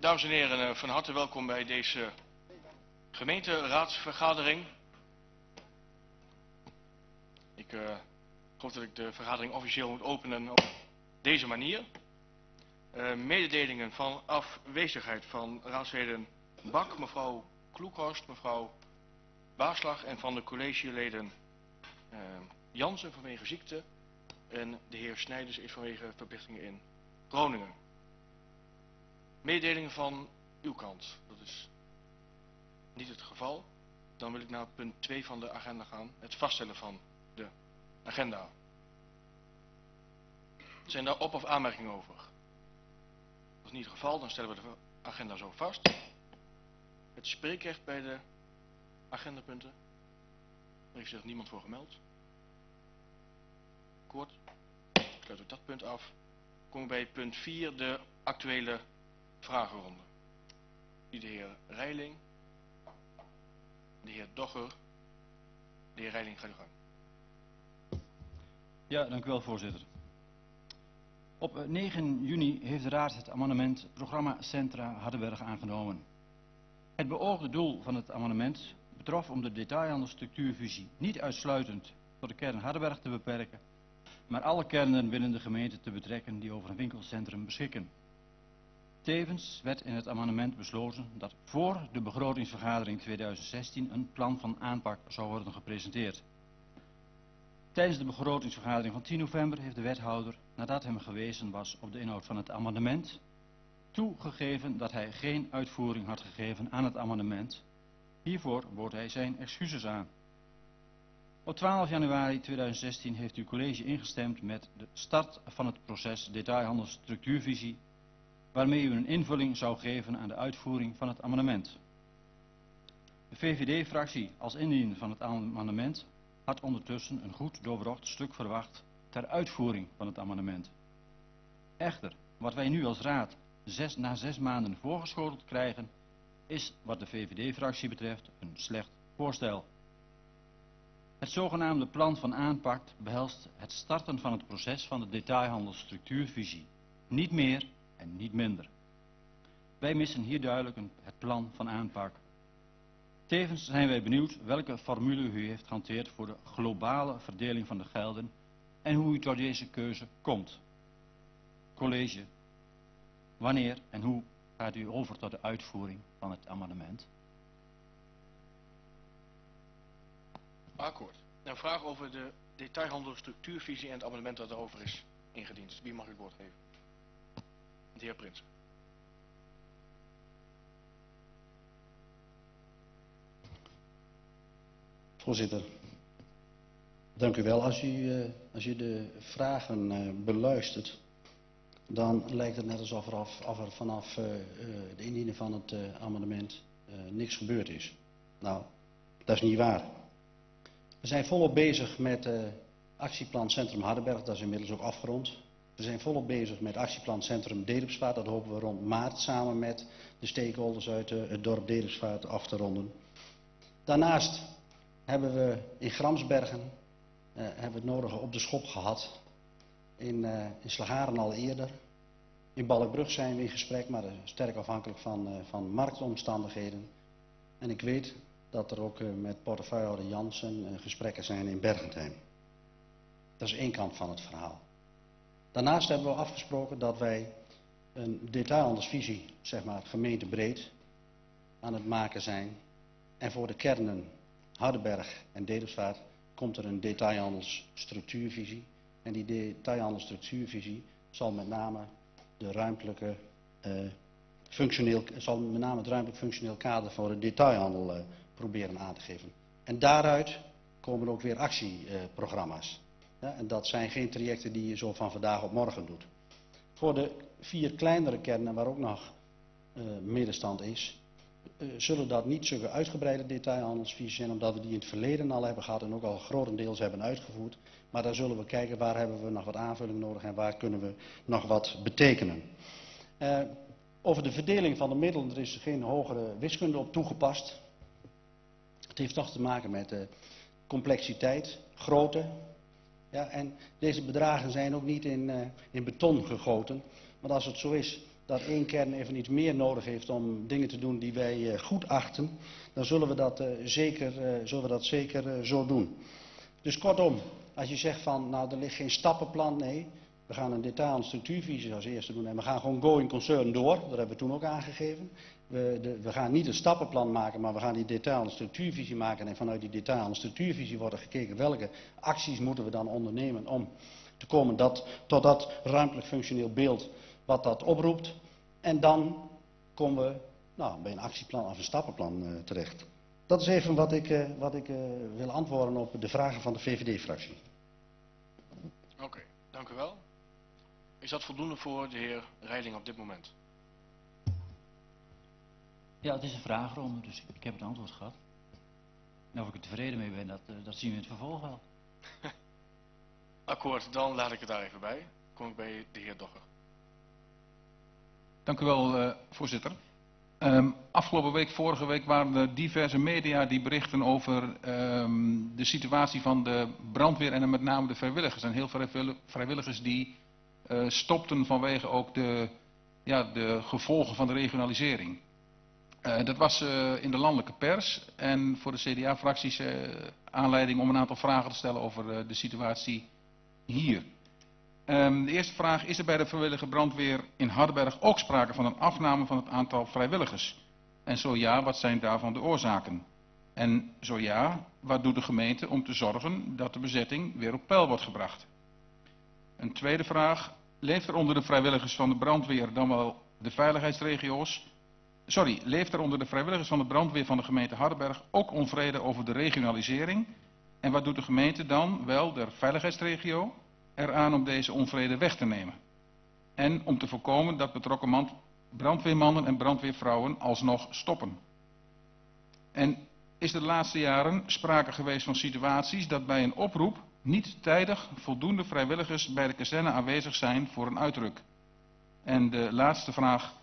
Dames en heren, eh, van harte welkom bij deze gemeenteraadsvergadering. Ik uh, geloof dat ik de vergadering officieel moet openen op deze manier. Uh, mededelingen van afwezigheid van raadsleden Bak, mevrouw Kloekhorst, mevrouw Baaslag en van de collegeleden uh, Jansen vanwege ziekte en de heer Snijders is vanwege verplichtingen in Groningen. Mededelingen van uw kant. Dat is niet het geval. Dan wil ik naar punt 2 van de agenda gaan. Het vaststellen van de agenda. Zijn daar op- of aanmerkingen over? Dat is niet het geval. Dan stellen we de agenda zo vast. Het spreekrecht bij de agendapunten. Er heeft zich niemand voor gemeld. Kort. Sluit ik dat punt af. We bij punt 4, de actuele vragenronde. De heer Reiling, de heer Dogger, de heer Reiling, ga u gang. Ja, dank u wel voorzitter. Op 9 juni heeft de Raad het amendement Programma Centra Hardenberg aangenomen. Het beoogde doel van het amendement betrof om de detailhandelsstructuurvisie niet uitsluitend tot de kern Hardenberg te beperken, maar alle kernen binnen de gemeente te betrekken die over een winkelcentrum beschikken. Tevens werd in het amendement besloten dat voor de begrotingsvergadering 2016 een plan van aanpak zou worden gepresenteerd. Tijdens de begrotingsvergadering van 10 november heeft de wethouder, nadat hem gewezen was op de inhoud van het amendement, toegegeven dat hij geen uitvoering had gegeven aan het amendement. Hiervoor bood hij zijn excuses aan. Op 12 januari 2016 heeft uw college ingestemd met de start van het proces detailhandel structuurvisie waarmee u een invulling zou geven aan de uitvoering van het amendement. De VVD-fractie als indiener van het amendement had ondertussen een goed doorbracht stuk verwacht ter uitvoering van het amendement. Echter, wat wij nu als raad zes, na zes maanden voorgeschoteld krijgen, is wat de VVD-fractie betreft een slecht voorstel. Het zogenaamde plan van aanpak behelst het starten van het proces van de detailhandelsstructuurvisie. Niet meer en niet minder. Wij missen hier duidelijk het plan van aanpak. Tevens zijn wij benieuwd welke formule u heeft gehanteerd voor de globale verdeling van de gelden en hoe u tot deze keuze komt. College, wanneer en hoe gaat u over tot de uitvoering van het amendement? Akkoord. Een vraag over de detailhandelstructuurvisie en het amendement dat erover is ingediend. Wie mag het woord geven? De heer Prins. Voorzitter, dank u wel. Als u, uh, als u de vragen uh, beluistert, dan lijkt het net alsof er, af, af er vanaf uh, de indiening van het amendement niks gebeurd is. Nou, dat is niet waar. We zijn volop bezig met actieplan Centrum Hardenberg, dat is inmiddels ook afgerond. We zijn volop bezig met actieplan Centrum Dedemsvaart. Dat hopen we rond maart samen met de stakeholders uit het dorp Dedemsvaart af te ronden. Daarnaast hebben we in Gramsbergen eh, hebben we het nodige op de schop gehad. In, uh, in Slagaren al eerder. In Balkbrug zijn we in gesprek, maar uh, sterk afhankelijk van, uh, van marktomstandigheden. En ik weet dat er ook met portefeuillehouder Jansen gesprekken zijn in Bergentheim. Dat is één kant van het verhaal. Daarnaast hebben we afgesproken dat wij een detailhandelsvisie, zeg maar gemeentebreed, aan het maken zijn. En voor de kernen Hardenberg en Dedemsvaart komt er een detailhandelsstructuurvisie. En die detailhandelsstructuurvisie zal met name de ruimtelijke uh, functioneel, zal met name het ruimtelijk functioneel kader voor de detailhandel uh, proberen aan te geven. En daaruit komen ook weer actieprogramma's. Ja, en dat zijn geen trajecten die je zo van vandaag op morgen doet. Voor de vier kleinere kernen waar ook nog uh, middenstand is, uh, zullen dat niet zulke uitgebreide detailhandelsvisies zijn, omdat we die in het verleden al hebben gehad en ook al grotendeels hebben uitgevoerd. Maar daar zullen we kijken waar hebben we nog wat aanvulling nodig en waar kunnen we nog wat betekenen. Uh, over de verdeling van de middelen, er is geen hogere wiskunde op toegepast. Het heeft toch te maken met complexiteit, grootte, ja, en deze bedragen zijn ook niet in, uh, in beton gegoten. Want als het zo is dat één kern even iets meer nodig heeft om dingen te doen die wij eh, goed achten, dan zullen we dat eh, zeker, eh, zullen we dat zeker eh, zo doen. Dus kortom, als je zegt van, nou er ligt geen stappenplan, nee. We gaan een detail- en structuurvisie als eerste doen en we gaan gewoon going concern door. Dat hebben we toen ook aangegeven. We, we gaan niet een stappenplan maken, maar we gaan die detail- en structuurvisie maken. En vanuit die detail- en structuurvisie wordt gekeken welke acties moeten we dan ondernemen om te komen dat, tot dat ruimtelijk functioneel beeld wat dat oproept. En dan komen we nou, bij een actieplan of een stappenplan eh, terecht. Dat is even wat ik, eh, wat ik eh, wil antwoorden op de vragen van de VVD-fractie. Oké, dank u wel. Is dat voldoende voor de heer Reiling op dit moment? Ja, het is een vragenronde, dus ik heb het antwoord gehad. En of ik er tevreden mee ben, dat, eh, dat zien we in het vervolg wel. Akkoord, dan laat ik het daar even bij. Kom ik bij de heer Dogger. Dank u wel, eh, voorzitter. Ehm, afgelopen week, vorige week, waren er diverse media die berichten over ehm, de situatie van de brandweer en met name de vrijwilligers. En heel veel vrijwilli- vrijwilligers die eh, stopten vanwege ook de, ja, de gevolgen van de regionalisering. Eh, dat was eh, in de landelijke pers en voor de CDA-fracties eh, aanleiding om een aantal vragen te stellen over de situatie hier. Ehm, de eerste vraag, is er bij de vrijwillige brandweer in Hardenberg ook sprake van een afname van het aantal vrijwilligers? En zo ja, wat zijn daarvan de oorzaken? En zo ja, wat doet de gemeente om te zorgen dat de bezetting weer op peil wordt gebracht? Een tweede vraag, leeft er onder de vrijwilligers van de brandweer dan wel de veiligheidsregio's? Sorry, leeft er onder de vrijwilligers van de brandweer van de gemeente Hardenberg ook onvrede over de regionalisering? En wat doet de gemeente dan, wel de veiligheidsregio, eraan om deze onvrede weg te nemen. En om te voorkomen dat betrokken man- brandweermannen en brandweervrouwen alsnog stoppen. En is de laatste jaren sprake geweest van situaties dat bij een oproep niet tijdig voldoende vrijwilligers bij de kazerne aanwezig zijn voor een uitruk? En de laatste vraag.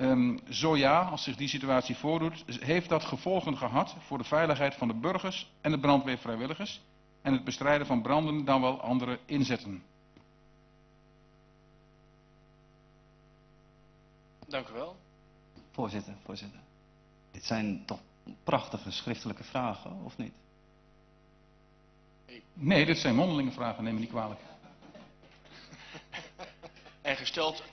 Ehm, zo ja, als zich die situatie voordoet, heeft dat gevolgen gehad voor de veiligheid van de burgers en de brandweervrijwilligers? en het bestrijden van branden dan wel andere inzetten. Dank u wel. Voorzitter, voorzitter. Dit zijn toch prachtige schriftelijke vragen, of niet? Nee, dit zijn mondelinge vragen, neem me niet kwalijk. En gesteld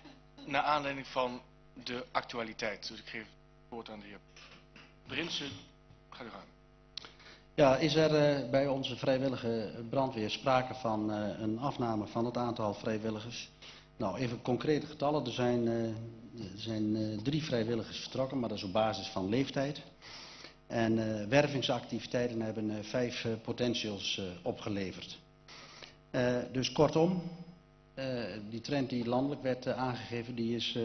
naar aanleiding van de actualiteit. Dus ik geef het woord aan de heer Prinsen. Ga u gang. Ja, is er eh, bij onze vrijwillige brandweer sprake van eh, een afname van het aantal vrijwilligers? Nou, even concrete getallen. Er zijn, eh, er zijn drie vrijwilligers vertrokken, maar dat is op basis van leeftijd. En wervingsactiviteiten hebben vijf potentials opgeleverd. Dus kortom, die trend die landelijk werd aangegeven, die is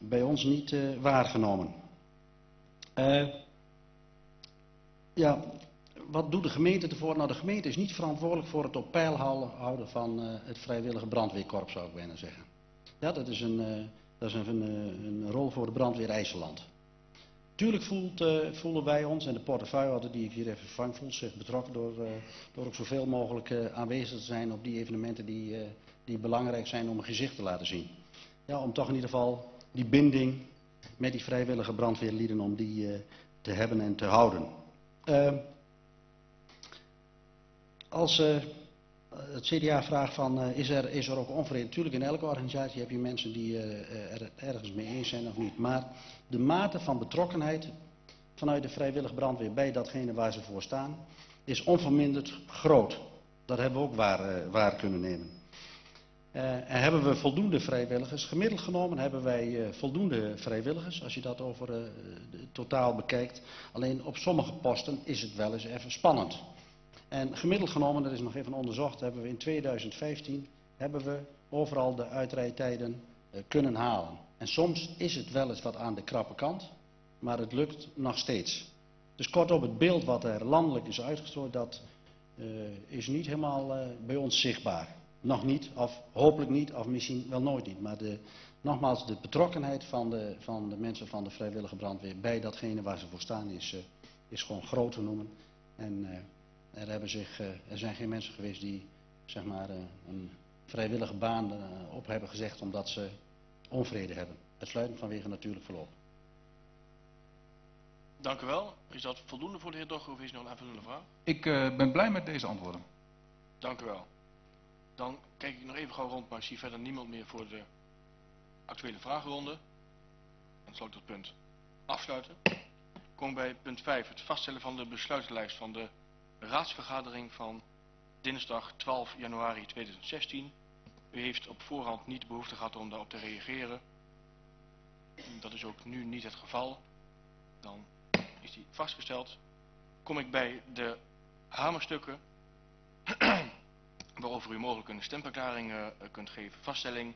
bij ons niet eh, waargenomen. Eh, ja, wat doet de gemeente ervoor? Nou, de gemeente is niet verantwoordelijk voor het op peil houden- van eh, het vrijwillige brandweerkorps, zou ik bijna zeggen. Ja, dat is een, dat is een, een, rol voor de brandweer IJsseland. Tuurlijk voelen wij ons, en de portefeuillehouder die ik hier even vervang, voelt zich betrokken door, door ook zoveel mogelijk aanwezig te zijn op die evenementen die, die belangrijk zijn om een gezicht te laten zien. Ja, om toch in ieder geval die binding met die vrijwillige brandweerlieden, om die eh, te hebben en te houden. Eh, als eh, het CDA vraagt van, is, er, is er ook onvrede? Natuurlijk, in elke organisatie heb je mensen die er ergens mee eens zijn of niet. Maar de mate van betrokkenheid vanuit de vrijwillige brandweer bij datgene waar ze voor staan, is onverminderd groot. Dat hebben we ook waar, waar kunnen nemen. Eh, en hebben we voldoende vrijwilligers? Gemiddeld genomen hebben wij eh, voldoende vrijwilligers, als je dat over eh, totaal bekijkt. Alleen op sommige posten is het wel eens even spannend. En gemiddeld genomen, dat is nog even onderzocht, hebben we in 2015 hebben we overal de uitrijtijden kunnen halen. En soms is het wel eens wat aan de krappe kant, maar het lukt nog steeds. Dus kortom, het beeld wat er landelijk is uitgestrooid, dat is niet helemaal bij ons zichtbaar. Nog niet, of hopelijk niet, of misschien wel nooit niet. Maar de, nogmaals, de betrokkenheid van de, van de mensen van de vrijwillige brandweer bij datgene waar ze voor staan is, eh, is gewoon groot te noemen. En eh, er, hebben zich, eh, er zijn geen mensen geweest die zeg maar, eh, een vrijwillige baan op hebben gezegd omdat ze onvrede hebben. het sluiten vanwege natuurlijk verloop. Dank u wel. Is dat voldoende voor de heer Dogger of is er nog een aanvullende vraag? Ik eh, ben blij met deze antwoorden. Dank u wel. Dan kijk ik nog even gauw rond, maar ik zie verder niemand meer voor de actuele vragenronde. Dan zal ik dat punt afsluiten. Kom bij punt 5, het vaststellen van de besluitenlijst van de raadsvergadering van dinsdag 12 januari 2016. U heeft op voorhand niet behoefte gehad om daarop te reageren. Dat is ook nu niet het geval. Dan is die vastgesteld. Kom ik bij de hamerstukken waarover u mogelijk een stemverklaring eh, kunt geven. Vaststelling,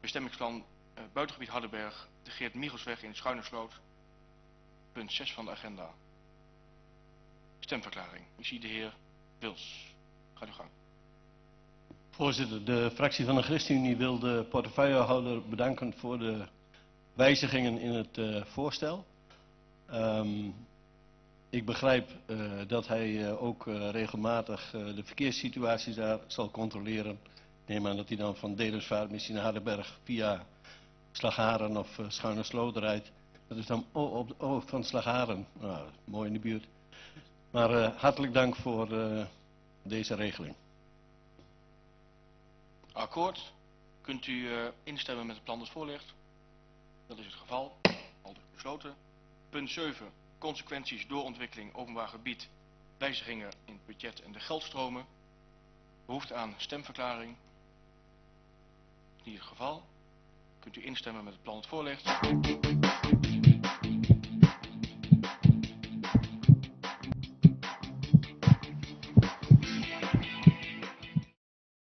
bestemmingsplan eh, buitengebied Hardenberg, de Geert Michelsweg in Schuinersloot. Punt 6 van de agenda. Stemverklaring. Ik zie de heer Wils. Gaat u gang. Voorzitter, de fractie van de ChristenUnie wil de portefeuillehouder bedanken voor de wijzigingen in het eh, voorstel. Ehm, ik begrijp eh, dat hij eh, ook eh, regelmatig de verkeerssituatie daar zal controleren. Neem aan dat hij dan van Dedemsvaart misschien naar Hardenberg via Slagharen of uh, Schuinersloot rijdt. Dat is dan oh, op, oh, van Slagharen. Nou, mooi in de buurt. Maar hartelijk dank voor deze regeling. Akkoord. Kunt u instemmen met het plan dat voor ligt? Dat is het geval. Al dus besloten. Punt 7. Consequenties doorontwikkeling openbaar gebied. Wijzigingen in het budget en de geldstromen. Behoefte aan stemverklaring. Niet het geval. Kunt u instemmen met het plan dat voor ligt?